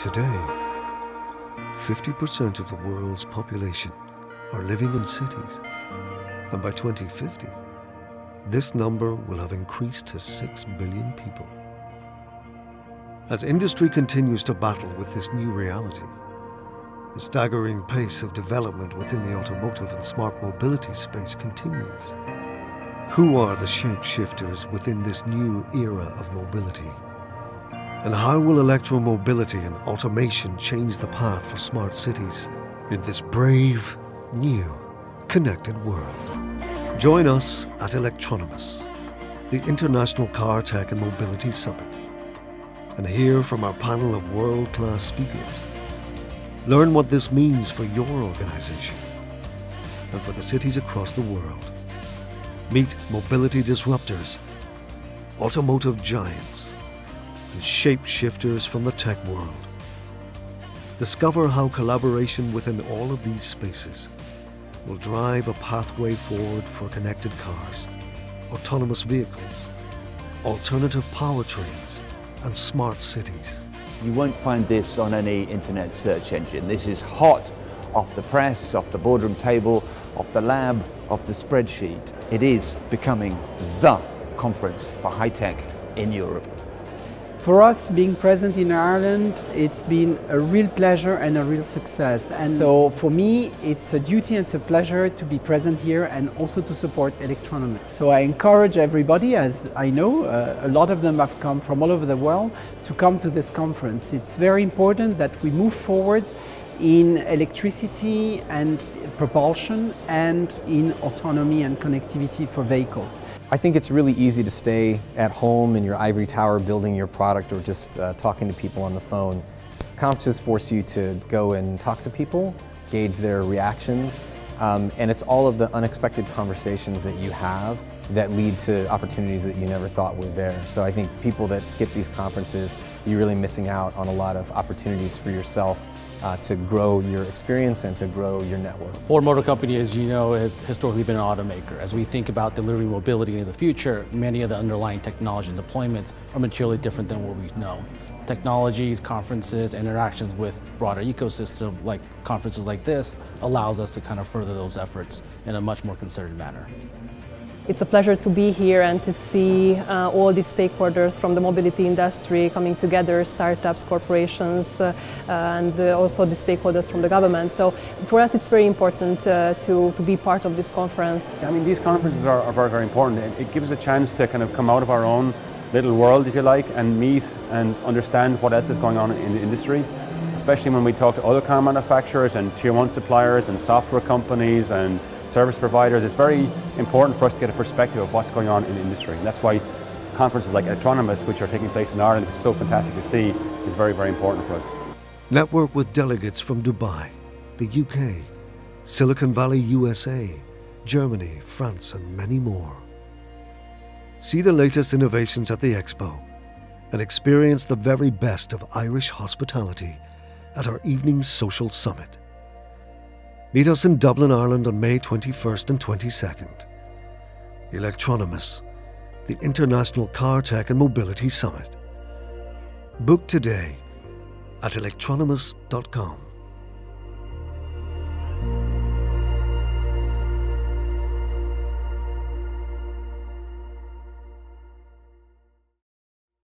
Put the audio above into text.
Today, 50% of the world's population are living in cities, and by 2050, this number will have increased to 6 billion people. As industry continues to battle with this new reality, the staggering pace of development within the automotive and smart mobility space continues. Who are the shapeshifters within this new era of mobility? And how will electromobility and automation change the path for smart cities in this brave, new, connected world? Join us at Electronomous, the International Car Tech and Mobility Summit, and hear from our panel of world class speakers. Learn what this means for your organization and for the cities across the world. Meet mobility disruptors, automotive giants, and shapeshifters from the tech world. Discover how collaboration within all of these spaces will drive a pathway forward for connected cars, autonomous vehicles, alternative powertrains, and smart cities. You won't find this on any internet search engine. This is hot off the press, off the boardroom table, off the lab, off the spreadsheet. It is becoming the conference for high tech in Europe. For us, being present in Ireland, it's been a real pleasure and a real success. And so for me, it's a duty and it's a pleasure to be present here and also to support Electronomous. So I encourage everybody, as I know uh, a lot of them have come from all over the world, to come to this conference. It's very important that we move forward in electricity and propulsion and in autonomy and connectivity for vehicles. I think it's really easy to stay at home in your ivory tower building your product or just uh, talking to people on the phone. Conferences force you to go and talk to people, gauge their reactions, um, and it's all of the unexpected conversations that you have that lead to opportunities that you never thought were there. So I think people that skip these conferences, you're really missing out on a lot of opportunities for yourself uh, to grow your experience and to grow your network. Ford Motor Company, as you know, has historically been an automaker. As we think about delivering mobility in the future, many of the underlying technology and deployments are materially different than what we know technologies, conferences, interactions with broader ecosystem like conferences like this allows us to kind of further those efforts in a much more concerted manner. It's a pleasure to be here and to see uh, all these stakeholders from the mobility industry coming together, startups, corporations, uh, and uh, also the stakeholders from the government. So for us it's very important uh, to, to be part of this conference. I mean, these conferences are, are very, very important. It, it gives us a chance to kind of come out of our own little world, if you like, and meet and understand what else is going on in the industry, especially when we talk to other car manufacturers and tier one suppliers and software companies and service providers. It's very important for us to get a perspective of what's going on in the industry. And that's why conferences like Electronomous, which are taking place in Ireland, it's so fantastic to see, is very, very important for us. Network with delegates from Dubai, the UK, Silicon Valley, USA, Germany, France, and many more. See the latest innovations at the Expo and experience the very best of Irish hospitality at our evening social summit. Meet us in Dublin, Ireland on May 21st and 22nd. Electronomous, the International Car Tech and Mobility Summit. Book today at electronomous.com.